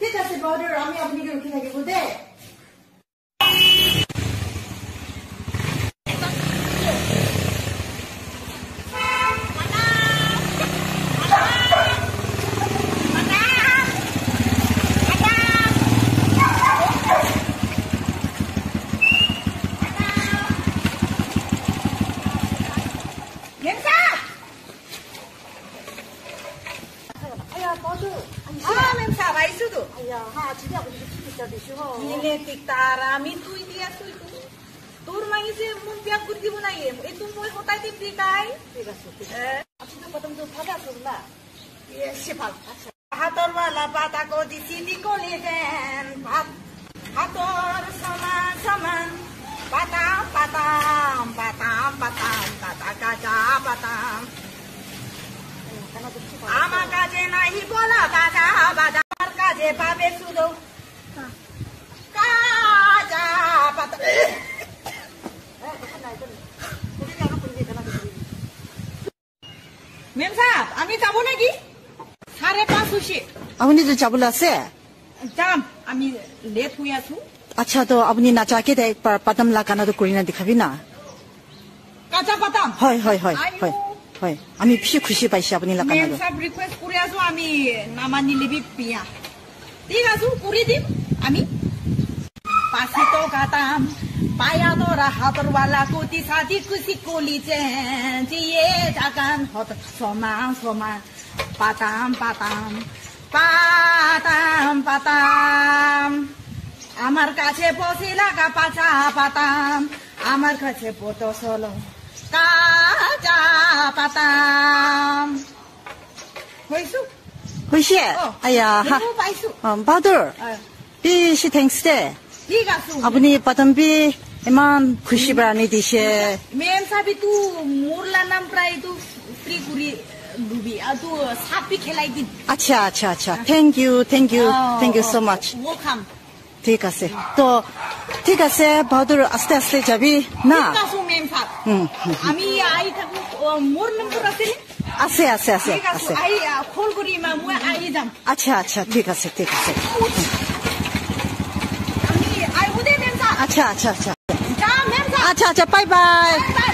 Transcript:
ঠিক আছে বাৰু আমি আপুনি ৰখি থাকিব দেই হ্যাঁ, 呀，包住。啊，没啥白事的。哎呀，哈，今天我去吃饺子的时候。你来滴答啦，没注意的呀，注意。তোর মাই যে মন বিয়া করে দিব না ইয়ে। এই তো মই হতাই দিবি তাই? ঠিক আছে আচ্ছা তো প্রথম তো ভাগা তোর না? সে ভাগ আচ্ছা। হাতর বালা পাতা কো দিছি দেন কাজে পাবে শুধু। কাজা পাতা মেম সাহেব আমি যাব নাকি? সাড়ে পাঁচ হৈছে আপনি তো যাবলৈ আছে যাম আমি লেট হৈ আছো। আচ্ছা তো আপনি নাচাকে দে পাতাম লাগানাটো কৰি না দেখাবি না? কাজা পাতাম? হয় হয় হয় হয় হয়। আমি বেছি খুশি পাইছো আপুনি মেম সাহেব রিকোয়েস্ট করে আছো আমি নামানিলিবি পিয়া। আছে করে দিম। আমি পাশিতো কাতাম পায়া তোরা হাতর বালা কুতি সাদি কুসি কলিছেন জিয়ে জাগান হত সমান সমান। পাতাম পাতাম পাতাম পাতাম। আমার কাছে বসে লাগা পাচা পাতাম। আমার কাছে পতো সলো কাজা 不谢。哎呀，哈。嗯，巴豆。比是天使的。你告诉我。阿不，你巴顿比，你妈苦西巴你这些。面啥比都木拉南布莱都飞古里努比，阿都啥比起来的。啊，切啊切啊切！Thank you, thank you, thank you so much. Welcome. 这个是，都这个是跑到阿斯特阿斯特这边，那。嗯。阿米阿姨，他们，我们能不能？আছে আছে আছে ঠিক আছে আছে আই ফোন করি মা মই আই যাম আচ্ছা আচ্ছা ঠিক আছে ঠিক আছে আমি আই বুদে মেম সাহেব আচ্ছা আচ্ছা আচ্ছা যা মেম সাহেব আচ্ছা আচ্ছা বাই বাই বাই